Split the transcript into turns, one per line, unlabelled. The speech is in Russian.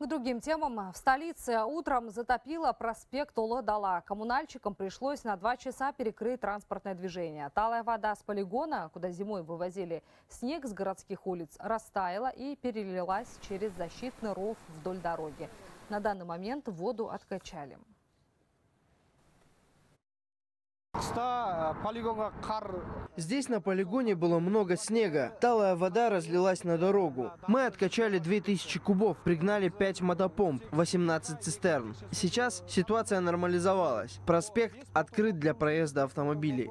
К другим темам. В столице утром затопило проспект Улы-Дала. Коммунальщикам пришлось на два часа перекрыть транспортное движение. Талая вода с полигона, куда зимой вывозили снег с городских улиц, растаяла и перелилась через защитный ров вдоль дороги. На данный момент воду откачали.
қыста полигонға қар
Здесь на полигоне было много снега. Талая вода разлилась на дорогу. Мы откачали 2000 кубов, пригнали 5 мотопомп, 18 цистерн. Сейчас ситуация нормализовалась. Проспект открыт для проезда автомобилей.